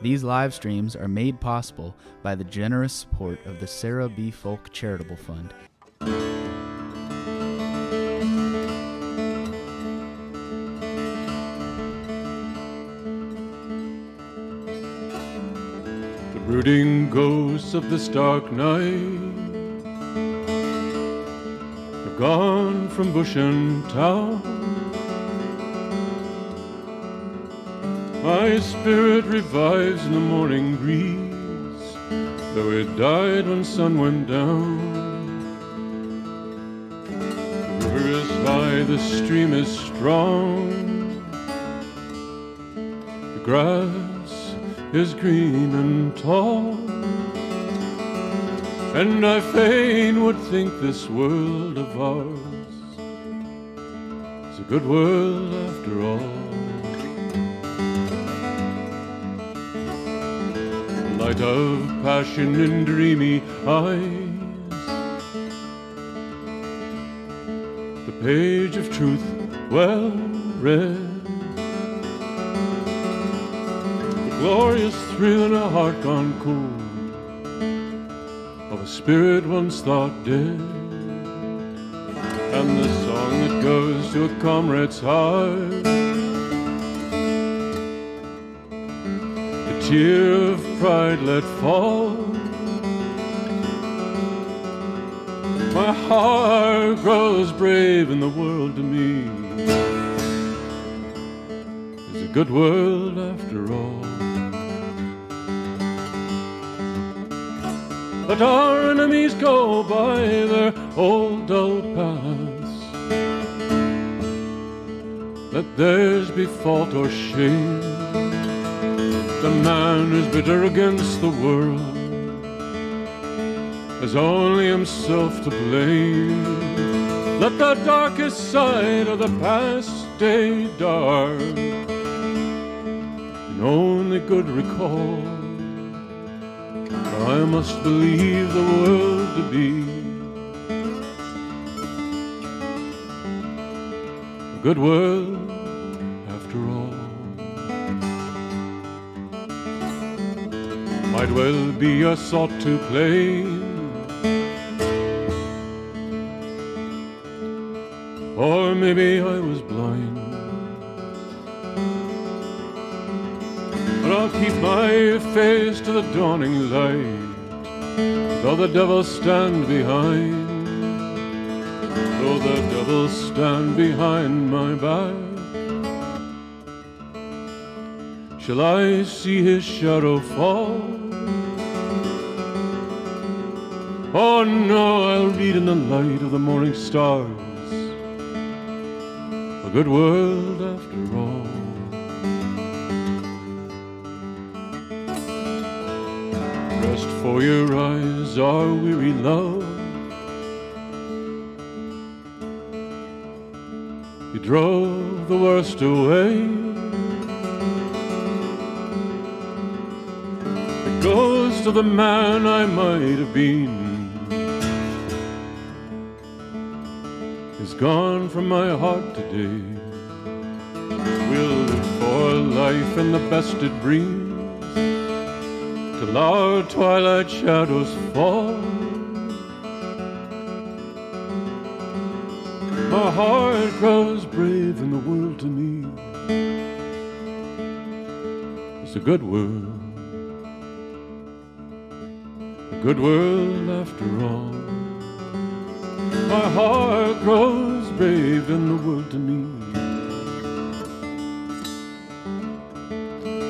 These live streams are made possible by the generous support of the Sarah B. Folk Charitable Fund. The brooding ghosts of this dark night have gone from bush and town. My spirit revives in the morning breeze, though it died when sun went down. The river is high, the stream is strong. The grass is green and tall. And I fain would think this world of ours is a good world after all. Light of passion in dreamy eyes, the page of truth well read. The glorious thrill in a heart gone cold of a spirit once thought dead. And the song that goes to a comrade's heart tear of pride let fall my heart grows brave in the world to me is a good world after all Let our enemies go by their old dull paths. Let theirs be fault or shame. The man who's bitter against the world has only himself to blame. Let the darkest side of the past stay dark, and only good recall. I must believe the world to be a good world Might well be a sought to play. Or maybe I was blind. But I'll keep my face to the dawning light, though the devil stand behind, though the devil stand behind my back. Shall I see his shadow fall? Oh no, I'll read in the light of the morning stars, a good world after all. Rest for your eyes, our weary love. You drove the worst away. The ghost of the man I might have been gone from my heart today. We'll live for life and the best it brings till our twilight shadows fall. My heart grows brave in the world to me. It's a good world, a good world after all. My heart grows brave in the.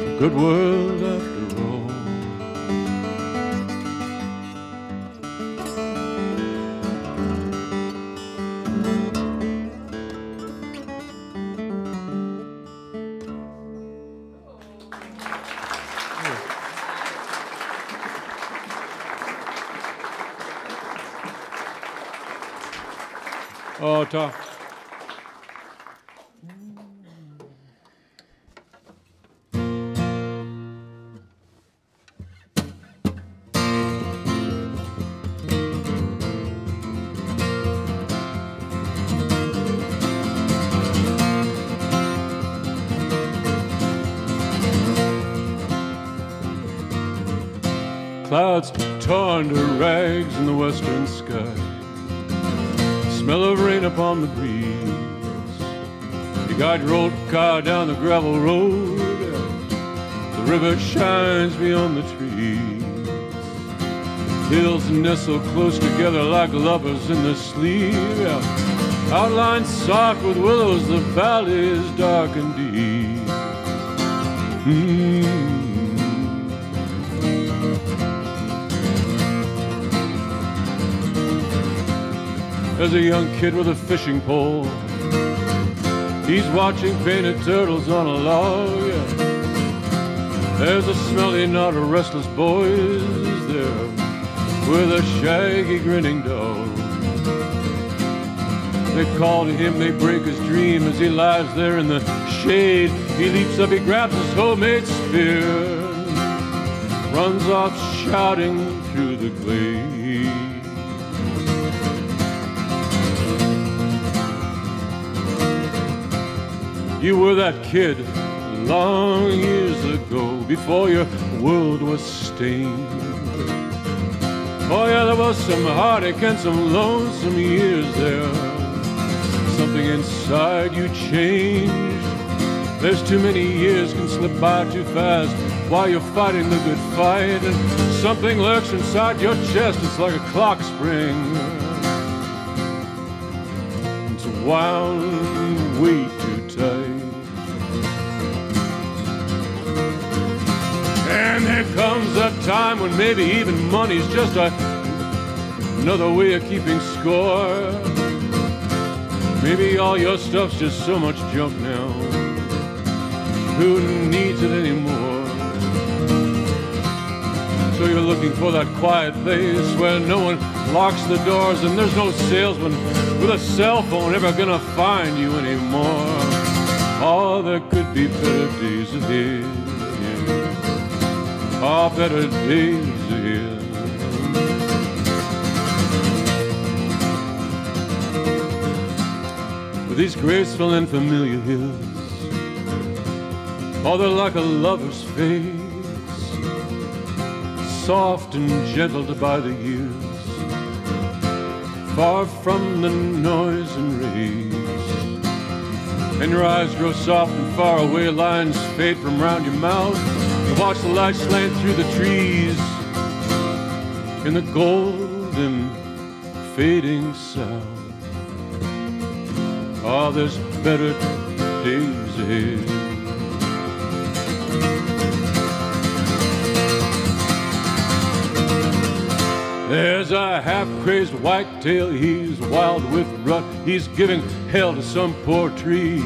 A good world Clouds torn to rags in the western sky. Smell of rain upon the breeze. You guide your old car down the gravel road. The river shines beyond the trees. Hills nestle close together like lovers in the sleep. Outlined soft with willows, the valley is dark and deep. Mm. There's a young kid with a fishing pole. He's watching painted turtles on a log. There's a smelly knot of restless boys there with a shaggy grinning dog. They call to him, they break his dream as he lies there in the shade. He leaps up, he grabs his homemade spear, runs off shouting through the glade. You were that kid long years ago before your world was stained. Oh, yeah, there was some heartache and some lonesome years there. Something inside you changed. There's too many years can slip by too fast while you're fighting the good fight. And something lurks inside your chest, it's like a clock spring. It's wound way too And there comes a time when maybe even money's just a, another way of keeping score. Maybe all your stuff's just so much junk now. Who needs it anymore? So you're looking for that quiet place where no one locks the doors and there's no salesman with a cell phone ever gonna find you anymore. Oh, there could be better days ahead. Oh, better days ahead. With these graceful and familiar hills, oh, they're like a lover's face, soft and gentled by the years, far from the noise and rays. And your eyes grow soft and far away, lines fade from round your mouth. Watch the light slant through the trees in the golden fading south. Ah, oh, there's better days ahead. There's a half-crazed whitetail, he's wild with rut, he's giving hell to some poor tree.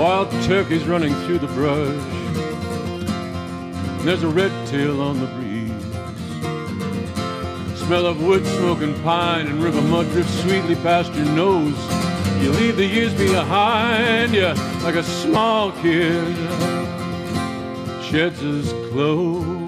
Wild turkeys running through the brush, there's a red tail on the breeze. Smell of wood smoke and pine and river mud drifts sweetly past your nose. You leave the years behind you like a small kid sheds his clothes.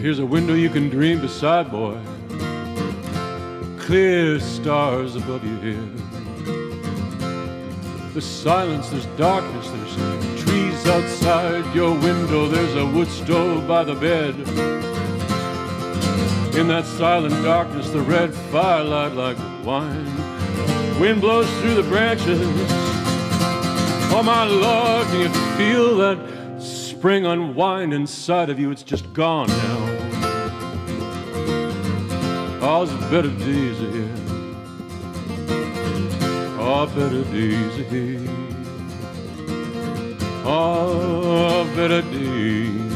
So here's a window you can dream beside, boy. Clear stars above you here. There's silence, there's darkness, there's trees outside your window, there's a wood stove by the bed. In that silent darkness, the red firelight like wine. Wind blows through the branches. Oh my Lord, can you feel that spring unwind inside of you? It's just gone now. There's better days ahead. Oh, better days ahead. Oh, better days.